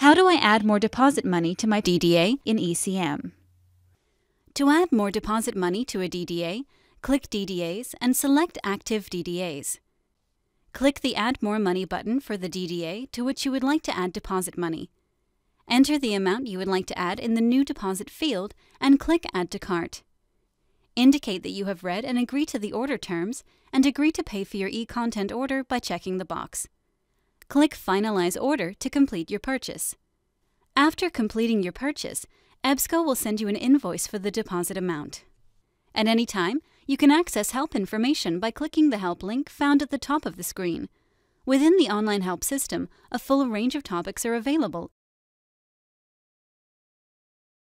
How do I add more deposit money to my DDA in ECM? To add more deposit money to a DDA, click DDAs and select Active DDAs. Click the Add More Money button for the DDA to which you would like to add deposit money. Enter the amount you would like to add in the New Deposit field and click Add to Cart. Indicate that you have read and agree to the order terms and agree to pay for your e-content order by checking the box. Click Finalize Order to complete your purchase. After completing your purchase, EBSCO will send you an invoice for the deposit amount. At any time, you can access help information by clicking the help link found at the top of the screen. Within the online help system, a full range of topics are available